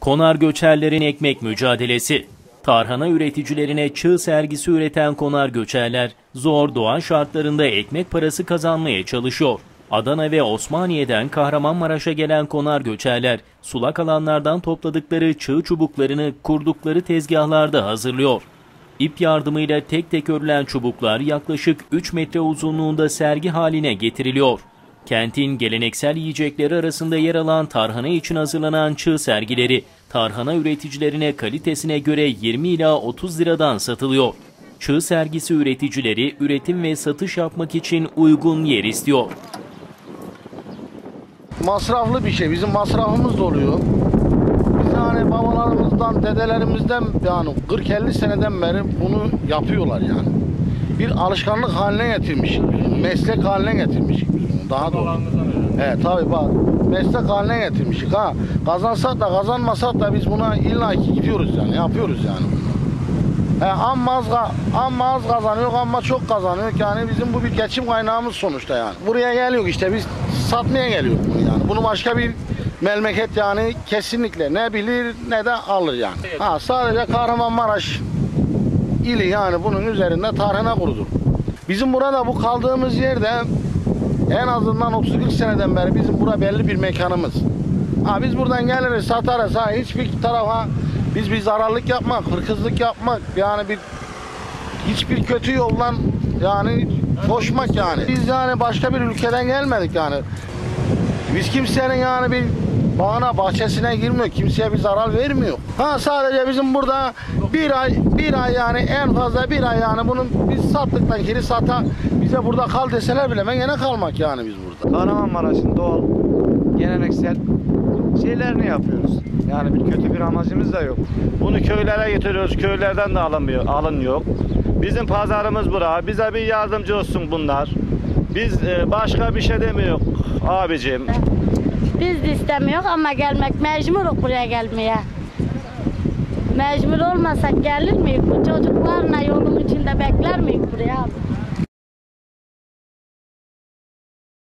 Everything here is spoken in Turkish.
Konar göçerlerin ekmek mücadelesi. Tarhana üreticilerine çığ sergisi üreten konar göçerler zor doğan şartlarında ekmek parası kazanmaya çalışıyor. Adana ve Osmaniye'den Kahramanmaraş'a gelen konar göçerler sulak alanlardan topladıkları çığ çubuklarını kurdukları tezgahlarda hazırlıyor. İp yardımıyla tek tek örülen çubuklar yaklaşık 3 metre uzunluğunda sergi haline getiriliyor. Kentin geleneksel yiyecekleri arasında yer alan tarhana için hazırlanan çığ sergileri, tarhana üreticilerine kalitesine göre 20 ila 30 liradan satılıyor. Çığ sergisi üreticileri üretim ve satış yapmak için uygun yer istiyor. Masraflı bir şey. Bizim masrafımız da oluyor. Biz hani babalarımızdan, dedelerimizden yani 40-50 seneden beri bunu yapıyorlar yani. Bir alışkanlık haline getirmiş. Meslek haline getirmiş. Daha doğrusu. Evet tabii bak meslek haline getirmişik ha. Kazansak da kazanmasak da biz buna illa ki gidiyoruz yani yapıyoruz yani. He, amma, az, amma az kazanıyor ama çok kazanıyor yani bizim bu bir geçim kaynağımız sonuçta yani. Buraya geliyor işte biz satmaya geliyor bunu yani. Bunu başka bir memleket yani kesinlikle ne bilir ne de alır yani. Ha, sadece Kahramanmaraş ili yani bunun üzerinde tarhana kurudur. Bizim burada bu kaldığımız yerde en azından 30-40 seneden beri bizim bura belli bir mekanımız. Ha, biz buradan geliriz satarız ha hiçbir tarafa biz bir zararlık yapmak, hırkızlık yapmak yani bir hiçbir kötü yoldan yani koşmak yani. Biz yani başka bir ülkeden gelmedik yani. Biz kimsenin yani bir bağına bahçesine girmiyor. Kimseye bir zarar vermiyor. Ha sadece bizim burada bir ay bir ay yani en fazla bir ay yani bunun biz sattıktan geri sata bize burada kal deseler bile ben gene kalmak yani biz burada. Kahramanmaraş'ın doğal geleneksel şeylerini yapıyoruz. Yani bir kötü bir amacımız da yok. Bunu köylere getiriyoruz. Köylerden de alınmıyor, alın yok. Bizim pazarımız bura. Bize bir yardımcı olsun bunlar. Biz e, başka bir şey demiyor abicim. Biz de istemiyoruz ama gelmek mecburuz buraya gelmeye. Mecbur olmasak gelir miyiz? Bu çocuklarla yolun içinde bekler miyiz buraya?